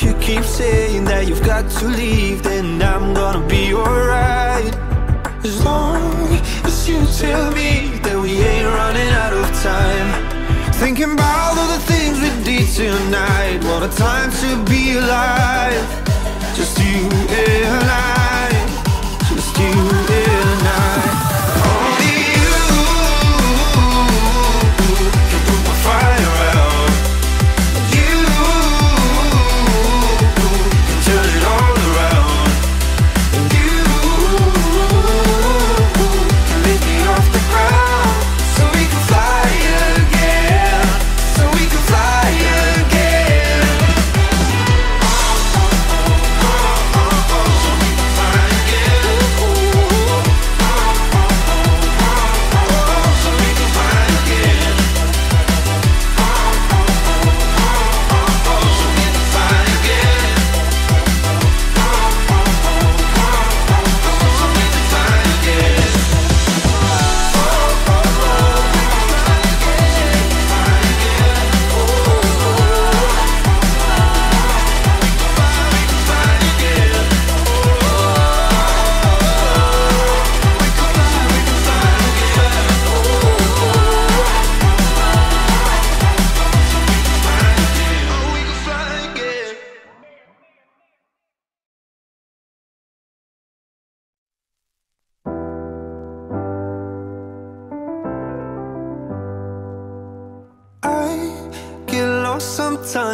if you keep saying that you've got to leave Then I'm gonna be alright. As long as you tell me that we ain't running out of time. Thinking about all the things we did tonight. What a time to be alive. Just you and I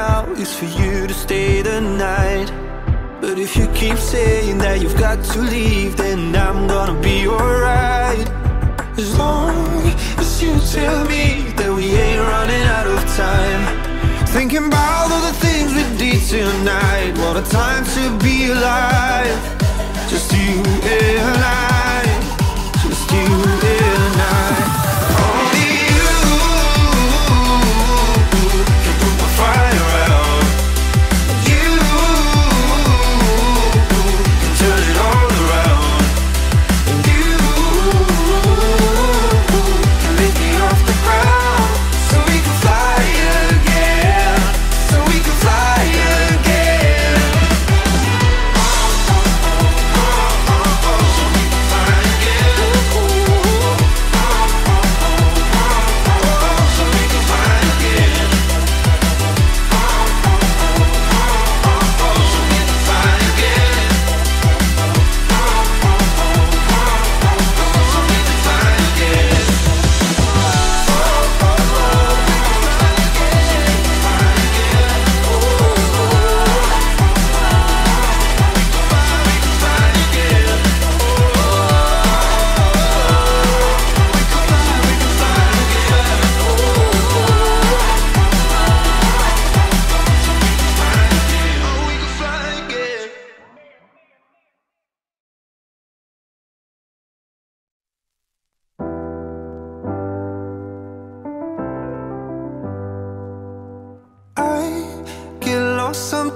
now is for you to stay the night. But if you keep saying that you've got to leave, then I'm gonna be alright. As long as you tell me that we ain't running out of time. Thinking about all the things we did tonight. What a time to be alive. Just you and I. Just you and I.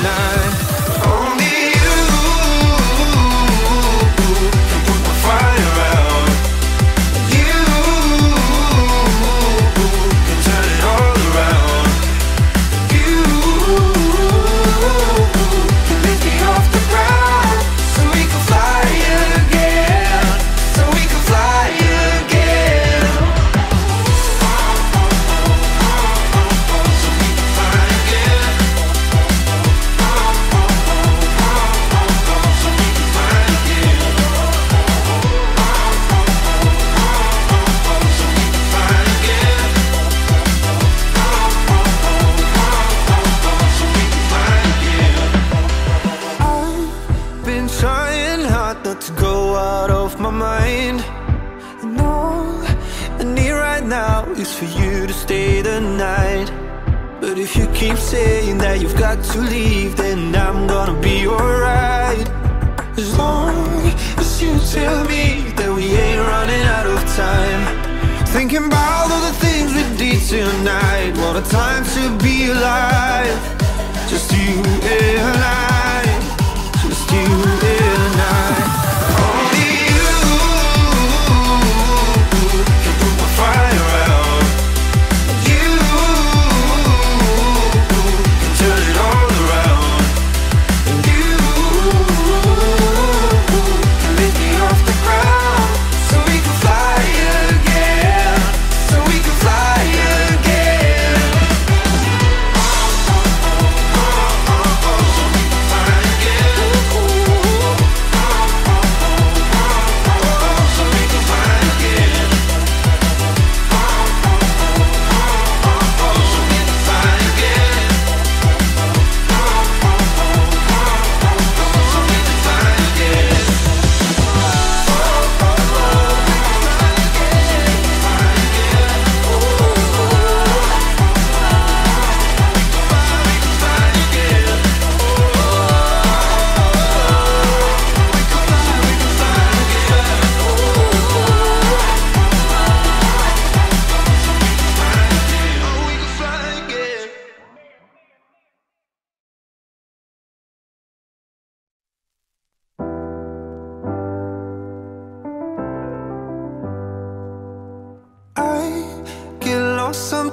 Only But if you keep saying that you've got to leave, then I'm gonna be alright. As long as you tell me that we ain't running out of time. Thinking about all the things we did tonight. What a time to be alive. Just you and I.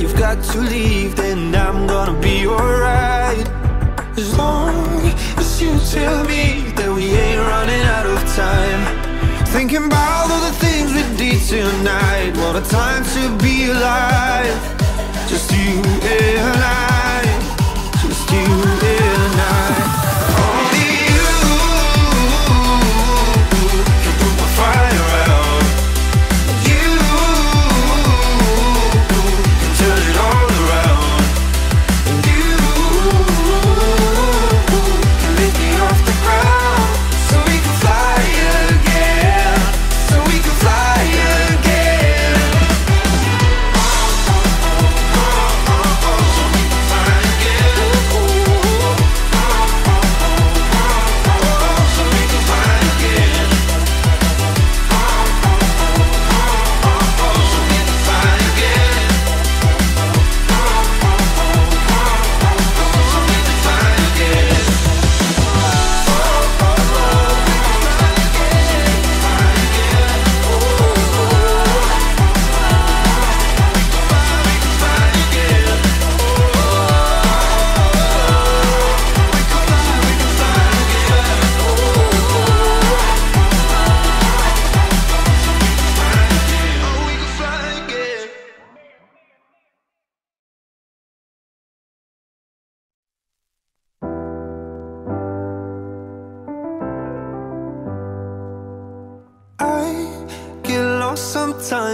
you've got to leave, then I'm gonna be alright. As long as you tell me that we ain't running out of time. Thinking about all the things we did tonight. What a time to be alive. Just you and I. Just you and I.